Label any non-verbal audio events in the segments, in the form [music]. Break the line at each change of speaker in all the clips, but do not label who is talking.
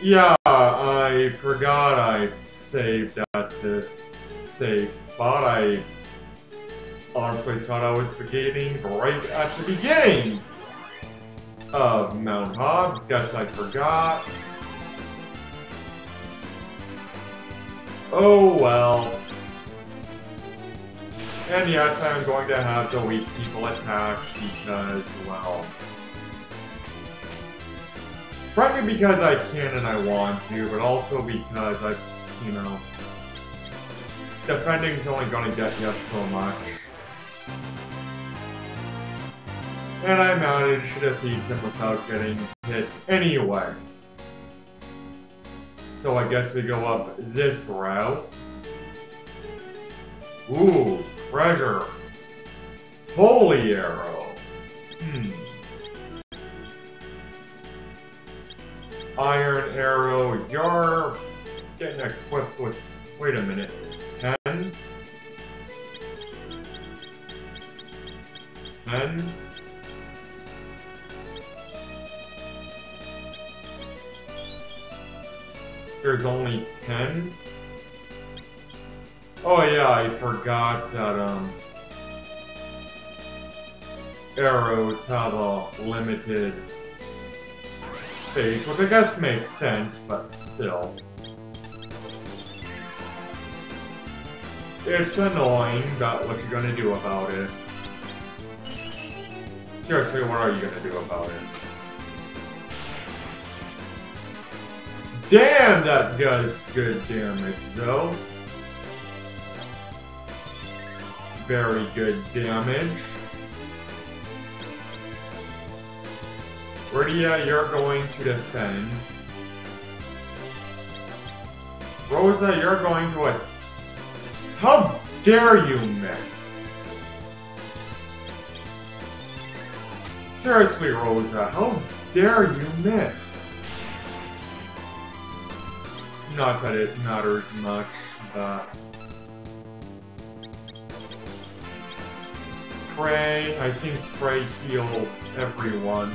Yeah, I forgot I saved at this safe spot. I honestly thought I was beginning right at the beginning of Mount Hobs. Guess I forgot. Oh well. And yes, I'm going to have the weak people attack because, well... Partly because I can and I want to, but also because I, you know... Defending's only gonna get you so much. And I managed to defeat him without getting hit anyways. So I guess we go up this route. Ooh, treasure. Holy arrow. Hmm. Iron arrow. You're getting equipped with... Wait a minute. 10? 10? There's only 10? Oh yeah, I forgot that, um... Arrows have a limited space, which I guess makes sense, but still. It's annoying, but what you're gonna do about it? Seriously, what are you gonna do about it? Damn, that does good damage, though. Very good damage. Rydia, you're going to defend. Rosa, you're going to... A How dare you miss? Seriously, Rosa, how dare you miss? Not that it matters much, but... Pray, I think Pray heals everyone.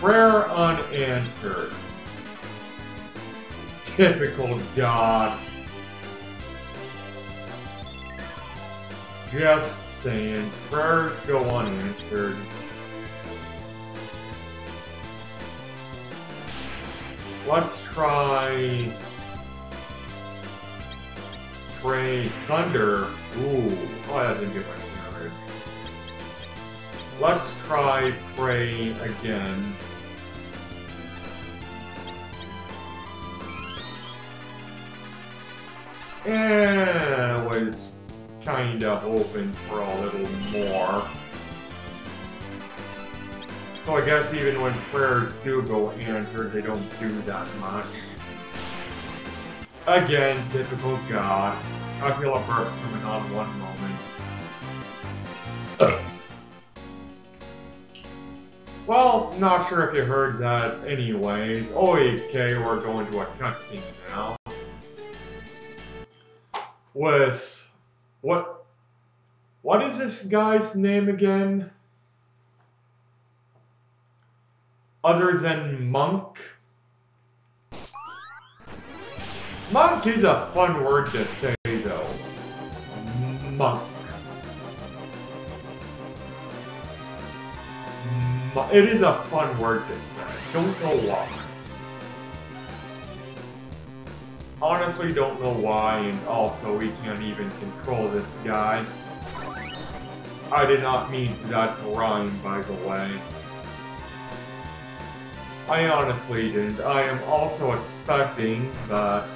Prayer unanswered. Typical God. Just saying, prayers go unanswered. Let's try... Pray Thunder. Ooh, oh, that didn't get much damage. Let's try Pray again. And was kinda hoping for a little more. So I guess even when prayers do go answered, they don't do that much. Again, typical God. I feel a burp coming on one moment. well, not sure if you heard that anyways. Oh, Okay, we're going to a cutscene now. With... What... What is this guy's name again? other than monk. Monk is a fun word to say, though. Monk. It is a fun word to say. Don't know why. Honestly, don't know why, and also we can't even control this guy. I did not mean for that to rhyme, by the way. I honestly didn't. I am also expecting that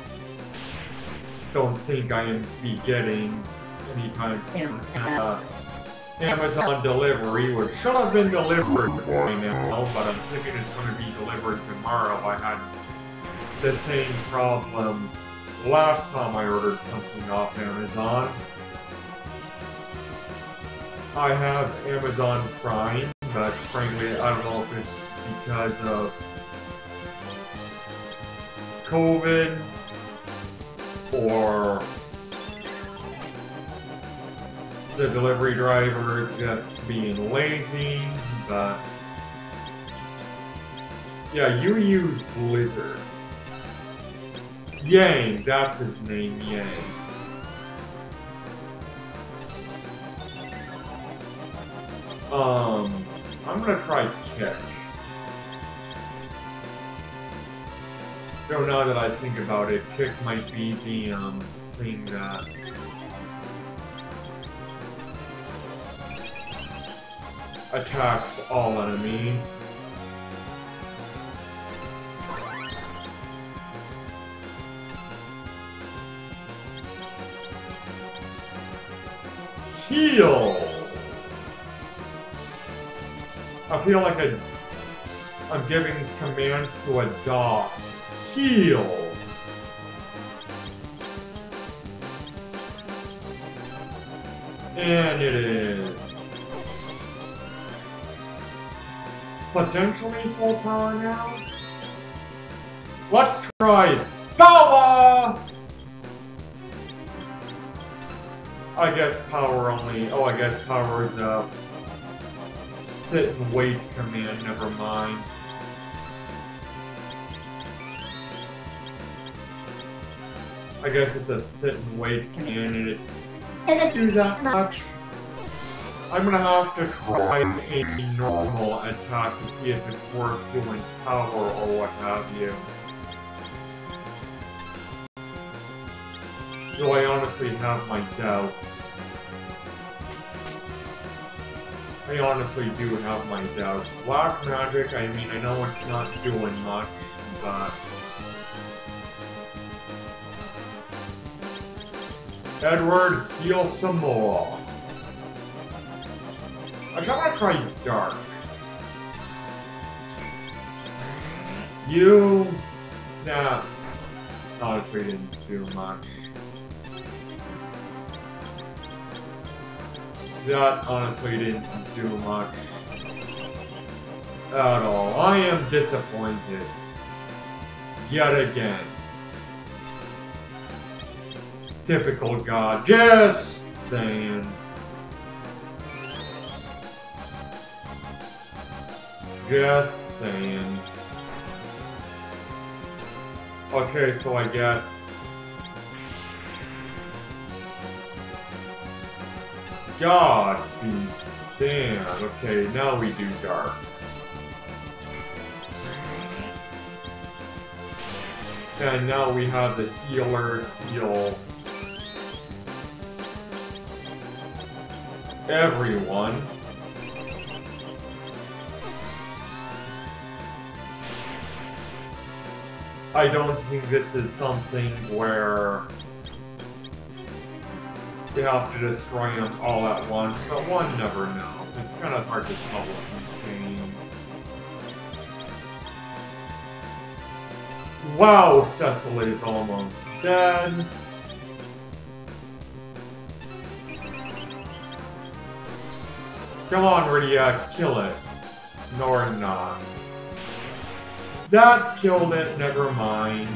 don't think I am be getting anytime soon. Uh, Amazon delivery, which should have been delivered by now, but I'm thinking it's going to be delivered tomorrow. I had the same problem last time I ordered something off Amazon. I have Amazon Prime, but frankly, I don't know if it's because of COVID or the delivery drivers just being lazy, but Yeah, you use Blizzard. Yang, that's his name, Yang. Um, I'm gonna try Kick. So now that I think about it, Kick might be the um, thing that attacks all enemies. Heal! I feel like I'm giving commands to a dog. Heal! And it is. Potentially full power now? Let's try power! I guess power only. Oh, I guess power is a sit and wait command, never mind. I guess it's a sit and wait command and it doesn't do that much. I'm gonna have to try a normal attack to see if it's worth doing power or what have you. Though I honestly have my doubts. I honestly do have my doubts. Black magic, I mean, I know it's not doing much, but... Edward, heal some more. I'm gonna try Dark. You... Nah. Honestly, didn't do much. That honestly didn't do much. At all. I am disappointed. Yet again. Typical god. Just saying. Just saying. Okay, so I guess... Godspeed. Damn, okay, now we do dark. And now we have the healers heal everyone. I don't think this is something where you have to destroy them all at once, but one never knows. It's kind of hard to tell with these games. Wow, Cecily's almost dead. Come on, Rydia, kill it. Nor not. That killed it, never mind.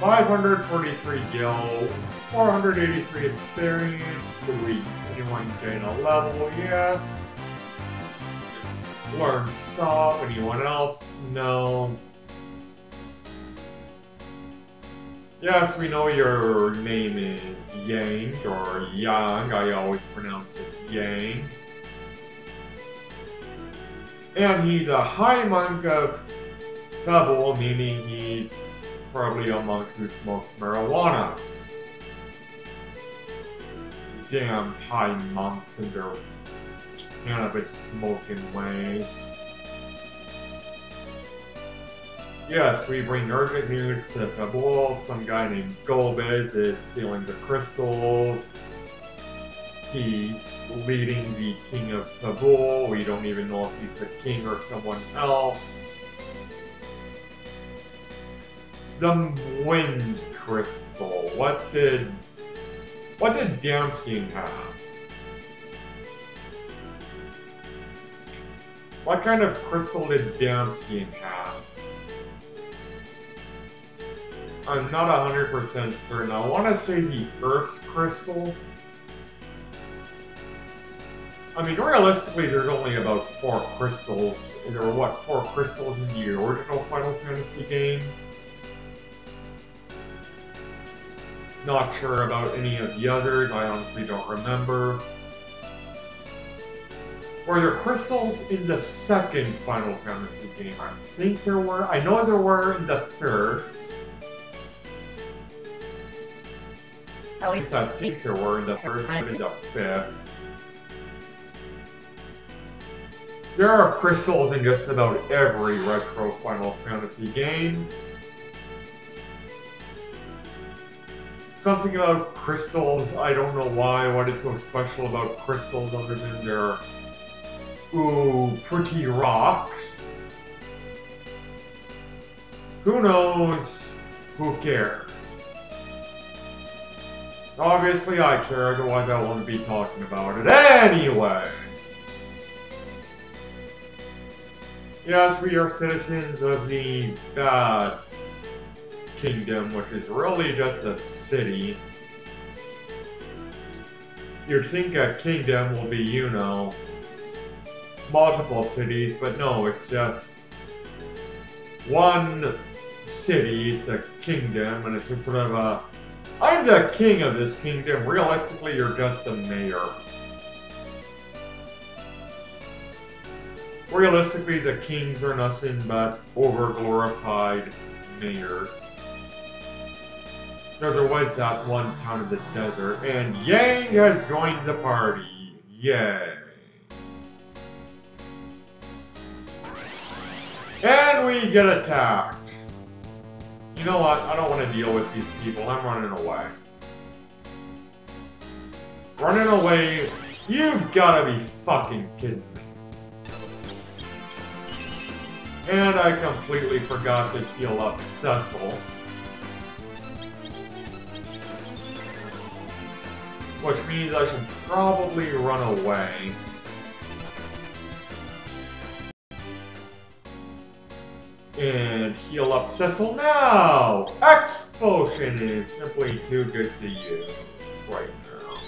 543 gil, 483 experience, do we anyone gain a level? Yes. Learn stop, anyone else? No. Yes, we know your name is Yang, or Yang, I always pronounce it Yang. And he's a high monk of Fabul, meaning he's probably a monk who smokes marijuana. Damn high monks and their cannabis smoking ways. Yes, we bring urgent news to Fabul. Some guy named Golbez is stealing the crystals. He's leading the king of Fabul. We don't even know if he's a king or someone else. The wind crystal. What did what did Damstein have? What kind of crystal did Damstein have? I'm not 100% certain. I want to say the Earth Crystal. I mean, realistically, there's only about four crystals. There were, what, four crystals in the original Final Fantasy game? Not sure about any of the others, I honestly don't remember. Were there crystals in the second Final Fantasy game? I think there were. I know there were in the third. At least I think there were in the third, but in the fifth. There are crystals in just about every retro Final Fantasy game. Something about crystals, I don't know why, what is so special about crystals other than they're, ooh, pretty rocks. Who knows? Who cares? Obviously I care, otherwise I wouldn't be talking about it anyway. Yes, we are citizens of the Bad Kingdom, which is really just a city. You'd think a kingdom will be, you know, multiple cities, but no, it's just one city, it's a kingdom, and it's just sort of a, I'm the king of this kingdom, realistically you're just a mayor. Realistically, the kings are nothing but over-glorified mayors. So there was that one town in the desert, and Yang has joined the party. Yay. And we get attacked. You know what? I don't want to deal with these people. I'm running away. Running away? You've got to be fucking kidding me. And I completely forgot to heal up Cecil. Which means I should probably run away. And heal up Cecil now! X Potion is simply too good to use right now.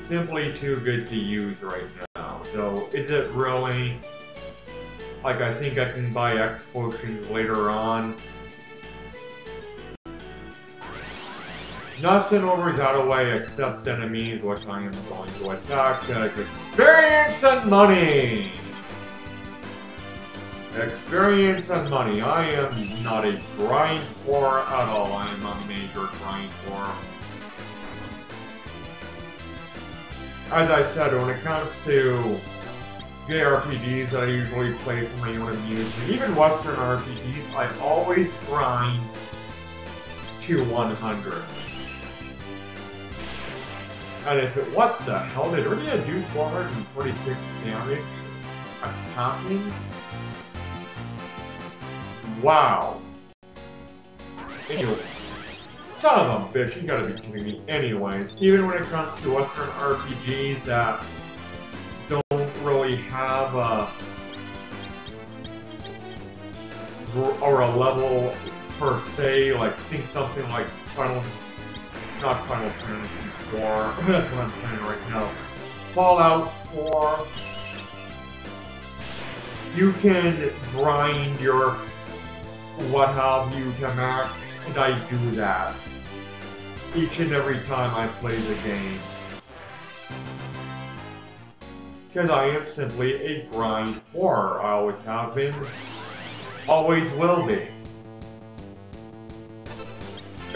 Simply too good to use right now. So is it really... Like, I think I can buy X potions later on. Nothing over away except enemies, which I am going to attack as experience and money! Experience and money. I am not a grind for at all. I am a major grind for. as I said, when it comes to JRPGs that I usually play for my own amusement, even Western RPGs, I always grind to 100. And if it, what the hell, did Rydia do 446 damage attacking? Wow. Anyway. Son of a bitch, you gotta be kidding me. Anyways, even when it comes to Western RPGs that don't really have a... or a level per se, like seeing something like Final... not Final Fantasy 4, that's what I'm playing right now. Fallout 4, you can grind your what have you to max, and I do that each and every time I play the game. Because I am simply a grind horror. I always have been, always will be.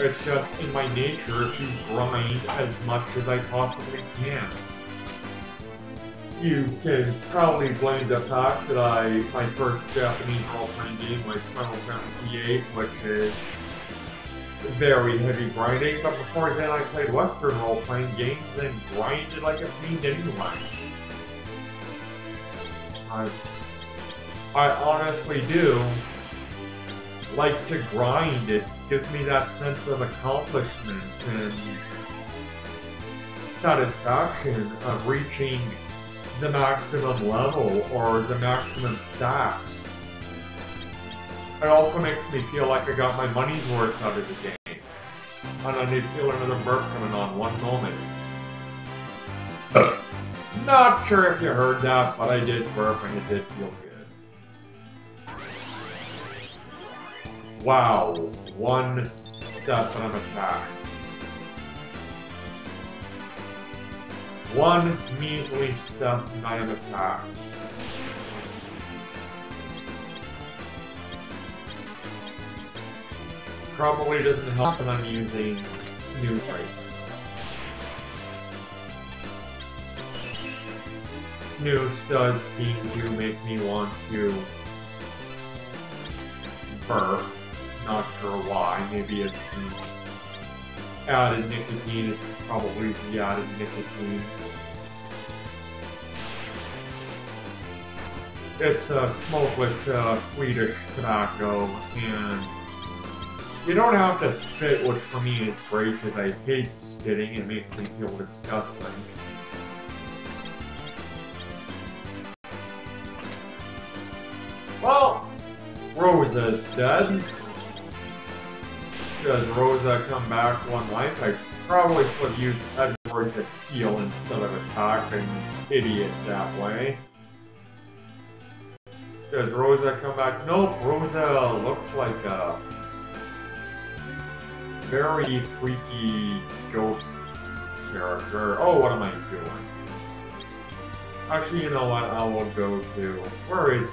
It's just in my nature to grind as much as I possibly can. You can probably blame the fact that I my first Japanese role-playing game was Final Fantasy VIII, which is very heavy grinding, but before then I played Western role-playing games and grinded like a fiend anyway. I, I honestly do like to grind. It gives me that sense of accomplishment and satisfaction of reaching the maximum level or the maximum stats. It also makes me feel like I got my money's worth out of the game. And I did feel another burp coming on one moment. [laughs] Not sure if you heard that, but I did burp and it did feel good. Wow, one step and I'm attacked. One measly step am attacked. Probably doesn't help that I'm using Snus right Snus does seem to make me want to burp. Not sure why. Maybe it's added nicotine. It's probably the added nicotine. It's a smokeless uh, Swedish tobacco, and you don't have to spit, which for me is great because I hate spitting. It makes me feel disgusting. Well, Rosa's dead. Does Rosa come back one life? I probably could use Edward to heal instead of attacking idiot that way. Does Rosa come back? Nope, Rosa uh, looks like a very freaky ghost character. Oh, what am I doing? Actually, you know what? I will go to... Where is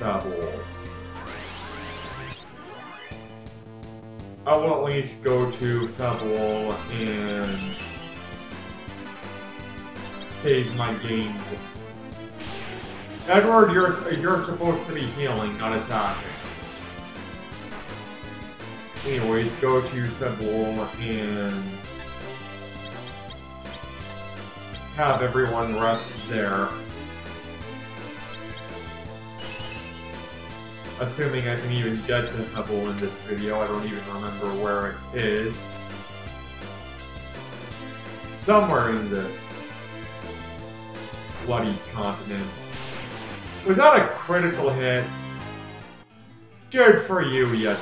Fabul? I will at least go to Fabul and save my game. Edward, you're you're supposed to be healing, not attacking. Anyways, go to Fabul and have everyone rest there. Assuming I can even get to Fabul in this video, I don't even remember where it is. Somewhere in this bloody continent. Was that a critical hit? Good for you, you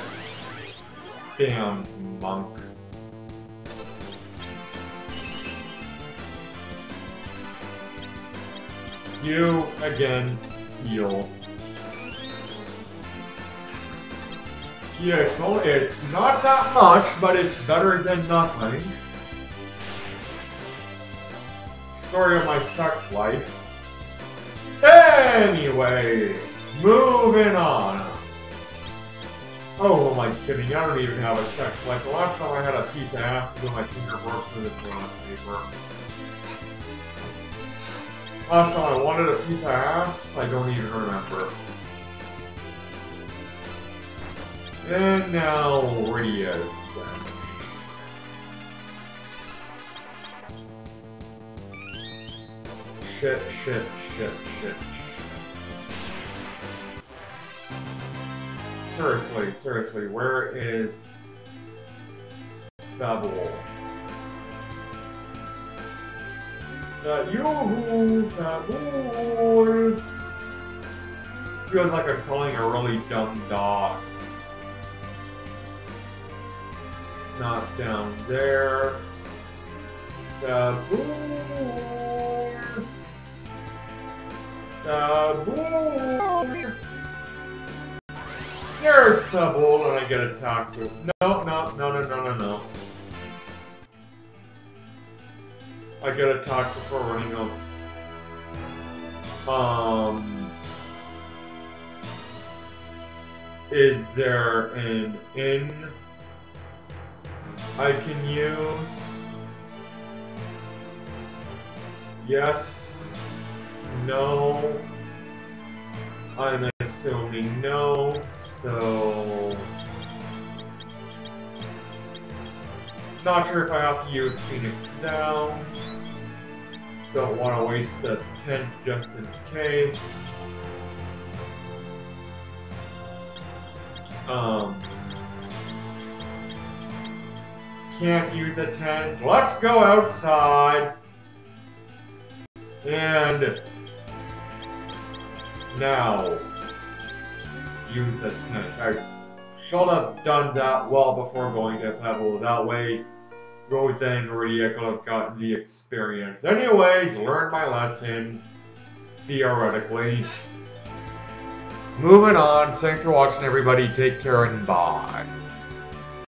Damn monk. You, again, heal. Heal, it's not that much, but it's better than nothing. Story of my sex life. Anyway, moving on. Oh my kidding, I don't even have a sex life. The last time I had a piece of ass was when my finger broke through the toilet paper. Last time I wanted a piece of ass, I don't even remember. And now Rydia's dead. Shit, shit, shit, shit, seriously, seriously, where is Fabul? Uh, yoo-hoo, Fabul! Feels like I'm calling a really dumb dog. Not down there. Fabul! Fabul! There's the hole and I get attacked with. No, no, no, no, no, no, no. I get attacked before running up. Um. Is there an inn I can use? Yes. No. I'm assuming no. So... Not sure if I have to use Phoenix Downs. Don't want to waste the tent just in case. Um... Can't use a tent. Let's go outside. And... Now use a tent. I should have done that well before going to Pebble. That way, Roseanne Maria could have gotten the experience. Anyways, learned my lesson, theoretically. Moving on, thanks for watching everybody, take care and bye.